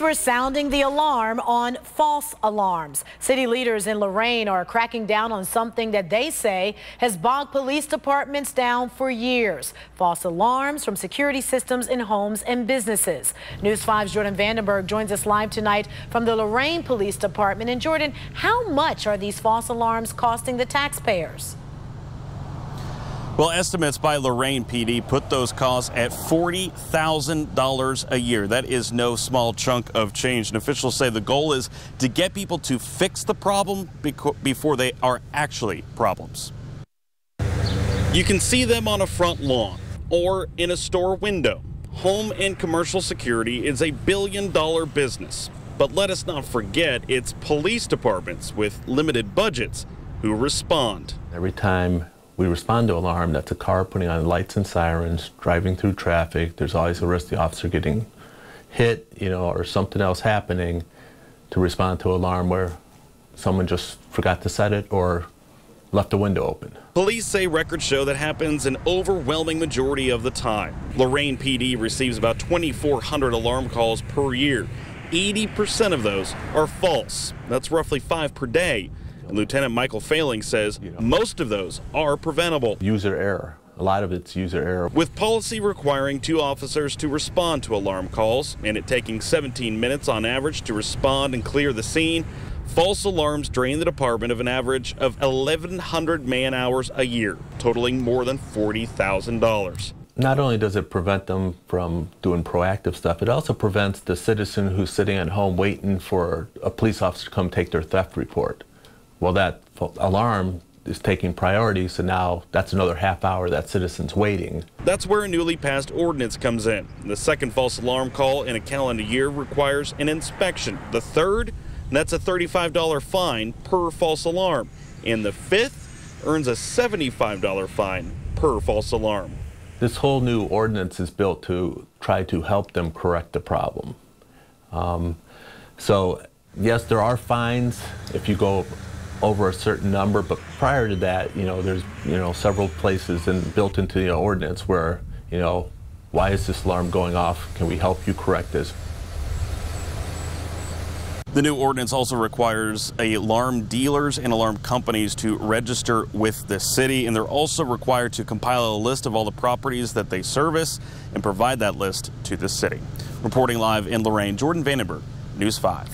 Police were sounding the alarm on false alarms. City leaders in Lorain are cracking down on something that they say has bogged police departments down for years. False alarms from security systems in homes and businesses. News 5's Jordan Vandenberg joins us live tonight from the Lorain Police Department. And Jordan, how much are these false alarms costing the taxpayers? Well, estimates by Lorain PD put those costs at $40,000 a year. That is no small chunk of change. And officials say the goal is to get people to fix the problem before they are actually problems. You can see them on a front lawn or in a store window. Home and commercial security is a billion dollar business. But let us not forget it's police departments with limited budgets who respond. Every time we respond to alarm. That's a car putting on lights and sirens, driving through traffic. There's always a risk the officer getting hit, you know, or something else happening to respond to alarm where someone just forgot to set it or left a window open. Police say records show that happens an overwhelming majority of the time. Lorain PD receives about 2,400 alarm calls per year. 80% of those are false. That's roughly five per day. And Lieutenant Michael Failing says most of those are preventable. User error. A lot of it's user error. With policy requiring two officers to respond to alarm calls and it taking 17 minutes on average to respond and clear the scene, false alarms drain the department of an average of 1,100 man hours a year, totaling more than $40,000. Not only does it prevent them from doing proactive stuff, it also prevents the citizen who's sitting at home waiting for a police officer to come take their theft report. Well, that alarm is taking priority, so now that's another half hour that citizen's waiting. That's where a newly passed ordinance comes in. The second false alarm call in a calendar year requires an inspection. The third, that's a $35 fine per false alarm. And the fifth earns a $75 fine per false alarm. This whole new ordinance is built to try to help them correct the problem. Um, so yes, there are fines if you go over a certain number, but prior to that, you know, there's, you know, several places and built into the ordinance where, you know, why is this alarm going off? Can we help you correct this? The new ordinance also requires alarm dealers and alarm companies to register with the city, and they're also required to compile a list of all the properties that they service and provide that list to the city. Reporting live in Lorain, Jordan Vandenberg, News 5.